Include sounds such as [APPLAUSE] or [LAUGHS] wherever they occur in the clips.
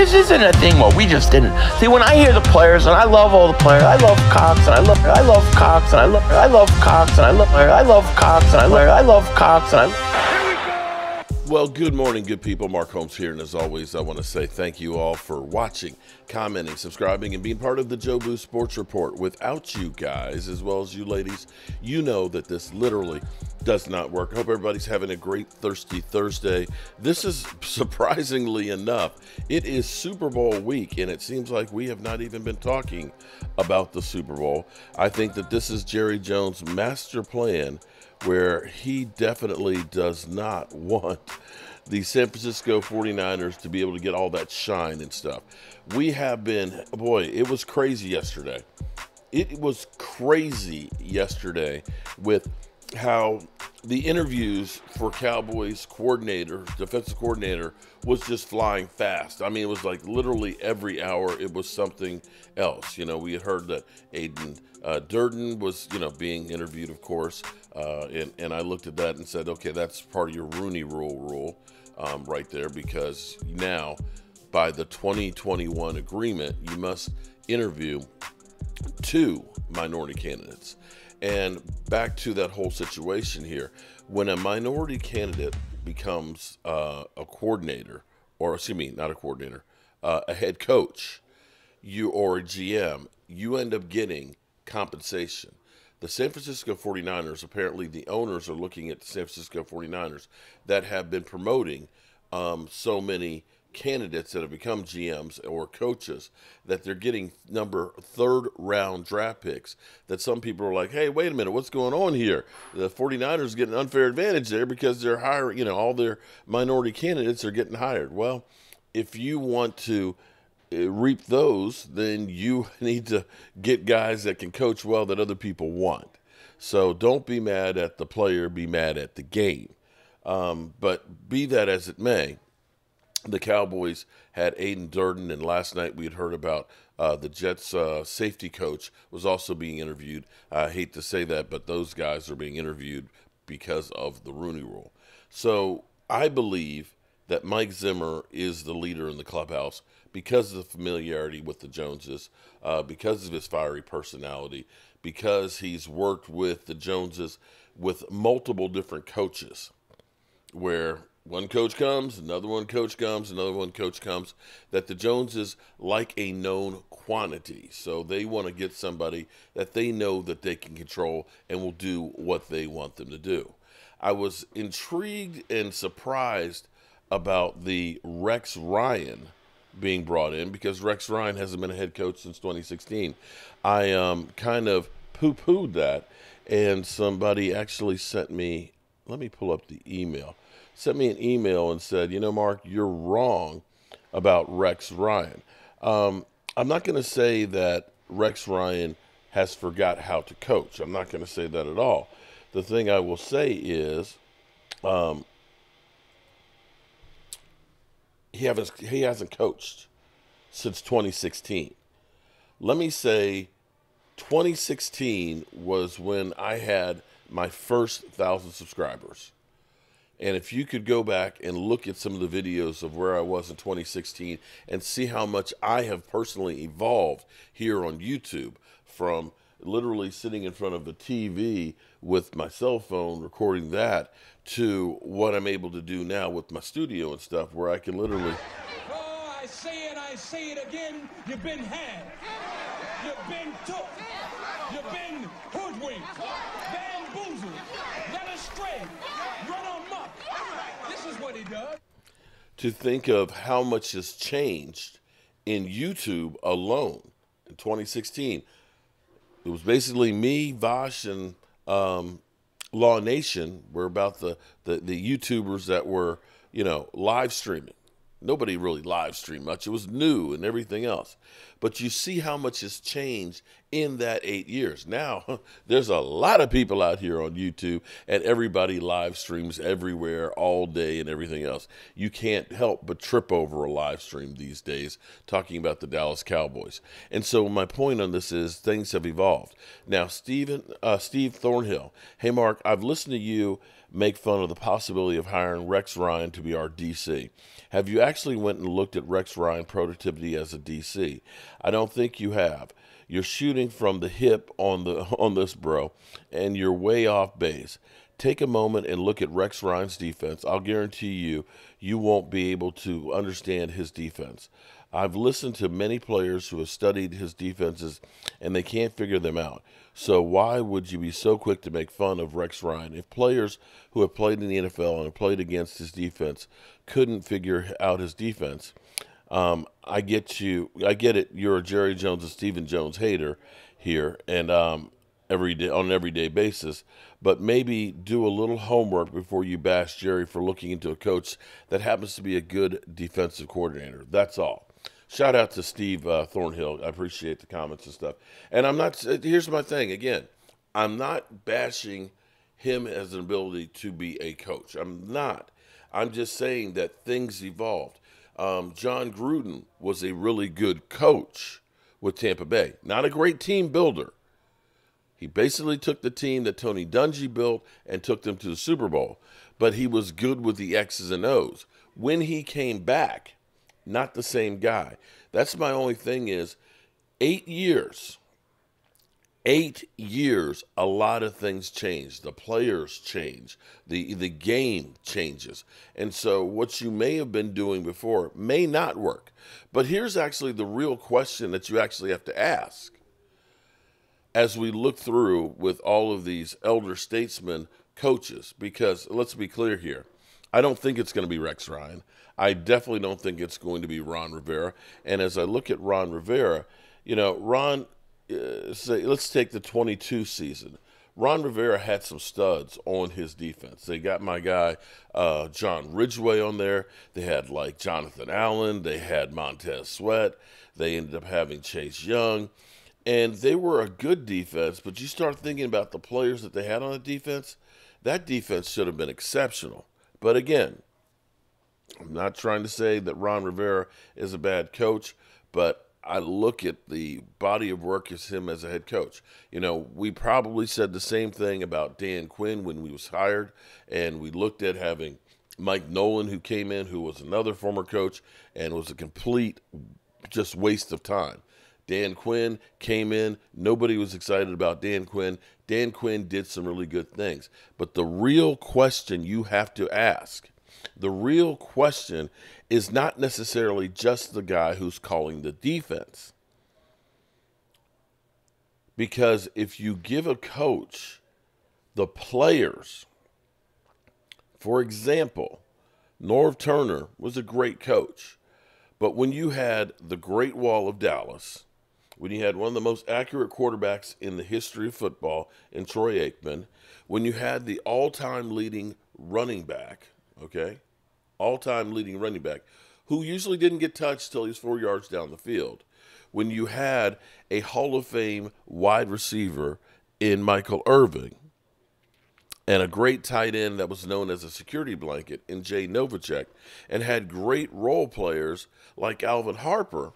this isn't a thing where we just didn't. See, when I hear the players, and I love all the players, I love Cox, and I love, I love Cox, and I love, I love Cox, and I love, I love Cox, and I love, I love Cox, and I. Well, good morning, good people. Mark Holmes here, and as always, I want to say thank you all for watching, commenting, subscribing, and being part of the Joe Jobu Sports Report. Without you guys, as well as you ladies, you know that this literally does not work. I hope everybody's having a great Thirsty Thursday. This is [LAUGHS] surprisingly enough, it is Super Bowl week, and it seems like we have not even been talking about the Super Bowl. I think that this is Jerry Jones' master plan where he definitely does not [LAUGHS] want the San Francisco 49ers to be able to get all that shine and stuff. We have been, boy, it was crazy yesterday. It was crazy yesterday with how the interviews for Cowboys coordinator, defensive coordinator, was just flying fast. I mean, it was like literally every hour it was something else. You know, we heard that Aden uh, Durden was, you know, being interviewed, of course, uh, and and I looked at that and said, okay, that's part of your Rooney Rule rule um, right there, because now by the 2021 agreement, you must interview two minority candidates. And back to that whole situation here, when a minority candidate becomes uh, a coordinator, or excuse me, not a coordinator, uh, a head coach, you or a GM, you end up getting compensation. The San Francisco 49ers, apparently the owners are looking at the San Francisco 49ers that have been promoting um, so many candidates that have become GMs or coaches that they're getting number third round draft picks that some people are like, hey, wait a minute, what's going on here? The 49ers get an unfair advantage there because they're hiring, you know, all their minority candidates are getting hired. Well, if you want to uh, reap those, then you [LAUGHS] need to get guys that can coach well that other people want. So don't be mad at the player, be mad at the game. Um, but be that as it may, the Cowboys had Aden Durden, and last night we had heard about uh, the Jets' uh, safety coach was also being interviewed. I hate to say that, but those guys are being interviewed because of the Rooney Rule. So I believe that Mike Zimmer is the leader in the clubhouse because of the familiarity with the Joneses, uh, because of his fiery personality, because he's worked with the Joneses with multiple different coaches, where one coach comes, another one coach comes, another one coach comes, that the Joneses like a known quantity. So they want to get somebody that they know that they can control and will do what they want them to do. I was intrigued and surprised about the Rex Ryan being brought in because Rex Ryan hasn't been a head coach since 2016. I um, kind of poo pooed that, and somebody actually sent me, let me pull up the email sent me an email and said, you know, Mark, you're wrong about Rex Ryan. Um, I'm not going to say that Rex Ryan has forgot how to coach. I'm not going to say that at all. The thing I will say is, um, he hasn't he hasn't coached since 2016. Let me say, 2016 was when I had my first thousand subscribers. And if you could go back and look at some of the videos of where I was in 2016 and see how much I have personally evolved here on YouTube from literally sitting in front of a TV with my cell phone recording that to what I'm able to do now with my studio and stuff where I can literally. Oh, I say it, I say it again. You've been had. You've been took. You've been hoodwinked, bamboozled, run amok. This is what he does. To think of how much has changed in YouTube alone in 2016. It was basically me, Vosh, and um, Law Nation were about the, the, the YouTubers that were, you know, live streaming. Nobody really live streamed much. It was new and everything else. But you see how much has changed in that eight years. Now, [LAUGHS] there's a lot of people out here on YouTube, and everybody live streams everywhere all day and everything else. You can't help but trip over a live stream these days talking about the Dallas Cowboys. And so, my point on this is things have evolved. Now, Stephen, uh, Steve Thornhill, hey, Mark, I've listened to you make fun of the possibility of hiring Rex Ryan to be our DC. Have you actually went and looked at Rex Ryan productivity as a DC? I don't think you have. You're shooting from the hip on the [LAUGHS] on this, bro, and you're way off base. Take a moment and look at Rex Ryan's defense. I'll guarantee you, you won't be able to understand his defense. I've listened to many players who have studied his defenses and they can't figure them out. So why would you be so quick to make fun of Rex Ryan? If players who have played in the NFL and have played against his defense couldn't figure out his defense, um, I get you. I get it. You're a Jerry Jones and Stephen Jones hater here, and um, every day on an everyday basis. But maybe do a little homework before you bash Jerry for looking into a coach that happens to be a good defensive coordinator. That's all shout out to Steve uh, Thornhill. I appreciate the comments and stuff. And I'm not. Here's my thing. Again, I'm not bashing him as an ability to be a coach. I'm not. I'm just saying that things evolved. Um, Jon Gruden was a really good coach with Tampa Bay. Not a great team builder. He basically took the team that Tony Dungy built and took them to the Super Bowl. But he was good with the X's and O's. When he came back, not the same guy. That's my only thing is eight years. Eight years, a lot of things change. The players change. The the game changes. And so what you may have been doing before may not work. But here's actually the real question that you actually have to ask. As we look through with all of these elder statesmen coaches, because let's be clear here. I don't think it's going to be Rex Ryan. I definitely don't think it's going to be Ron Rivera. And as I look at Ron Rivera, you know, Ron, uh, say, let's take the 22 season. Ron Rivera had some studs on his defense. They got my guy uh, John Ridgeway on there. They had like Jonathan Allen. They had Montez Sweat. They ended up having Chase Young. And they were a good defense, but you start thinking about the players that they had on the defense, that defense should have been exceptional. But again, I'm not trying to say that Ron Rivera is a bad coach, but I look at the body of work as him as a head coach. You know, we probably said the same thing about Dan Quinn when we was hired, and we looked at having Mike Nolan, who came in, who was another former coach, and was a complete just waste of time. Dan Quinn came in. Nobody was excited about Dan Quinn. Dan Quinn did some really good things. But the real question you have to ask the real question is not necessarily just the guy who's calling the defense. Because if you give a coach the players, for example, Norv Turner was a great coach. But when you had the Great Wall of Dallas, when you had one of the most accurate quarterbacks in the history of football in Troy Aikman, when you had the all time leading running back, okay? All time leading running back, who usually didn't get touched till he was four yards down the field. When you had a Hall of Fame wide receiver in Michael Irvin and a great tight end that was known as a security blanket in Jay Novacek, and had great role players like Alvin Harper,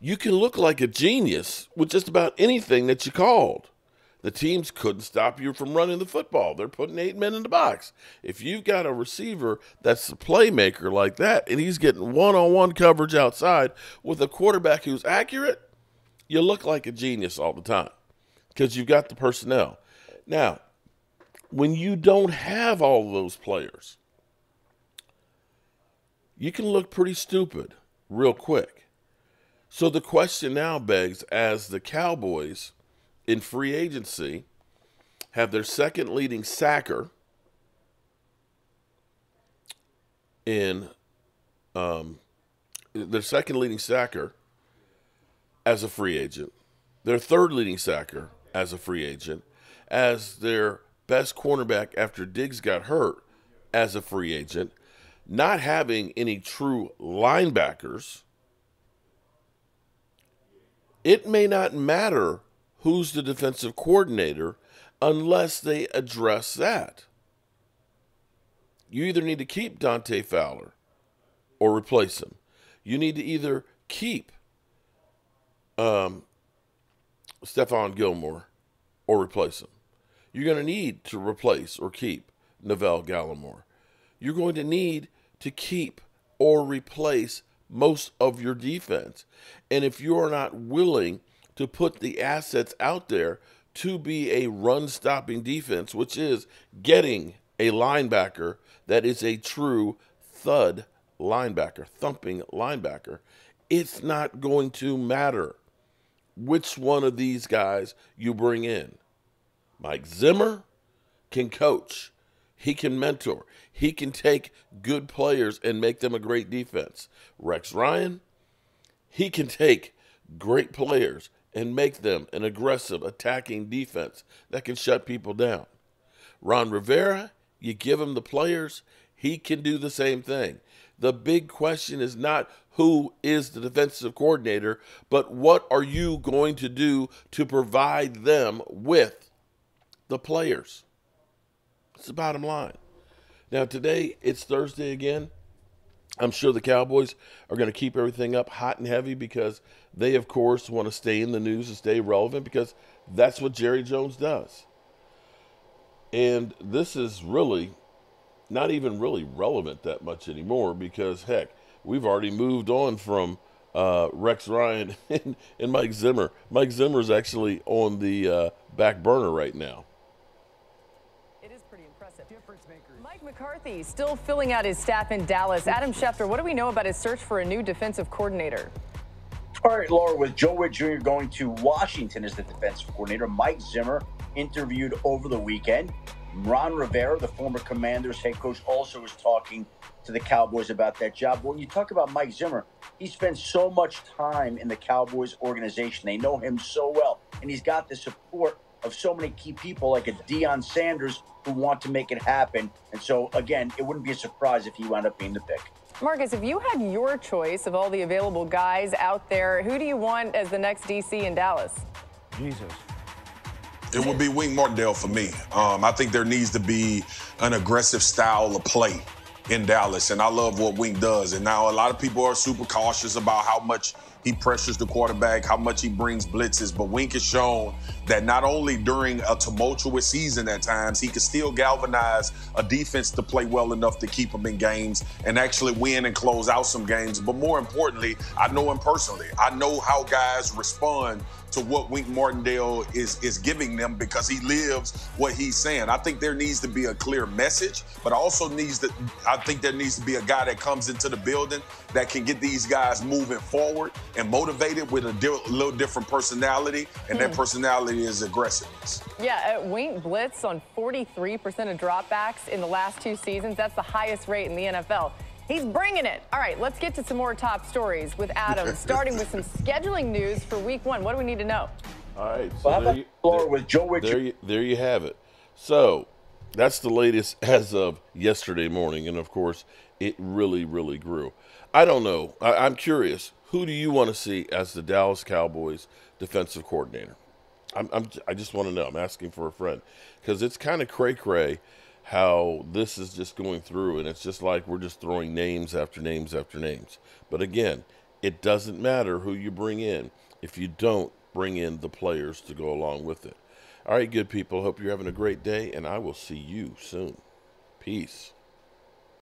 you can look like a genius with just about anything that you called the teams couldn't stop you from running the football. They're putting eight men in the box. If you've got a receiver that's a playmaker like that, and he's getting one on one coverage outside with a quarterback who's accurate, you look like a genius all the time because you've got the personnel. Now, when you don't have all those players, you can look pretty stupid real quick. So the question now begs as the Cowboys in free agency have their second leading sacker in um, their second leading sacker as a free agent, their third leading sacker as a free agent, as their best cornerback after Diggs got hurt as a free agent, not having any true linebackers, it may not matter who's the defensive coordinator unless they address that. You either need to keep Dante Fowler or replace him. You need to either keep um, Stephon Gilmore or replace him. You're going to need to replace or keep Neville Gallimore. You're going to need to keep or replace most of your defense. And if you are not willing to put the assets out there to be a run stopping defense, which is getting a linebacker that is a true thud linebacker, thumping linebacker, it's not going to matter which one of these guys you bring in. Mike Zimmer can coach, he can mentor, he can take good players and make them a great defense. Rex Ryan, he can take great players and make them an aggressive attacking defense that can shut people down. Ron Rivera, you give him the players, he can do the same thing. The big question is not who is the defensive coordinator, but what are you going to do to provide them with the players? It's the bottom line. Now, today it's Thursday again. I'm sure the Cowboys are going to keep everything up hot and heavy because they, of course, want to stay in the news and stay relevant because that's what Jerry Jones does. And this is really not even really relevant that much anymore because, heck, we've already moved on from uh, Rex Ryan [LAUGHS] and, and, Mike Zimmer. Mike Zimmer is actually on the uh, back burner right now. It is pretty impressive. Mike McCarthy still filling out his staff in Dallas. Adam Schefter, what do we know about his search for a new defensive coordinator? All right, Laura, with Joe Whitt Jr. going to Washington as the defensive coordinator, Mike Zimmer interviewed over the weekend. Ron Rivera, the former Commanders head coach, also was talking to the Cowboys about that job. When you talk about Mike Zimmer, he spent so much time in the Cowboys organization. They know him so well, and he's got the support of so many key people like a Deion Sanders who want to make it happen. And so, again, it wouldn't be a surprise if he wound up being the pick. Marcus, if you had your choice of all the available guys out there, who do you want as the next DC in Dallas? Jesus. It would be Wink Martindale for me. Um, I think there needs to be an aggressive style of play in Dallas, and I love what Wink does. And now a lot of people are super cautious about how much he pressures the quarterback, how much he brings blitzes. But Wink has shown that not only during a tumultuous season at times, he can still galvanize a defense to play well enough to keep them in games and actually win and close out some games. But more importantly, I know him personally. I know how guys respond to what Wink Martindale is is giving them because he lives what he's saying. I think there needs to be a clear message, but also needs to I think there needs to be a guy that comes into the building that can get these guys moving forward and motivated with a di- little different personality, and that hmm. personality is aggressiveness. Yeah, uh, Wink blitz on 43% of dropbacks in the last two seasons. That's the highest rate in the NFL. He's bringing it. All right, let's get to some more top stories with Adam, [LAUGHS] starting with some scheduling news for week one. What do we need to know? All right. So well, there, you, there, with Joe Richard. There you, there you have it. So that's the latest [LAUGHS] as of yesterday morning. And of course, it really, really grew. I don't know. I, I'm curious. Who do you want to see as the Dallas Cowboys defensive coordinator? I'm, I'm i just want to know. I'm asking for a friend because it's kind of cray cray how this is just going through, and it's just like we're just throwing names after names after names. But again, it doesn't matter who you bring in if you don't bring in the players to go along with it. All right, good people. Hope you're having a great day, and I will see you soon. Peace.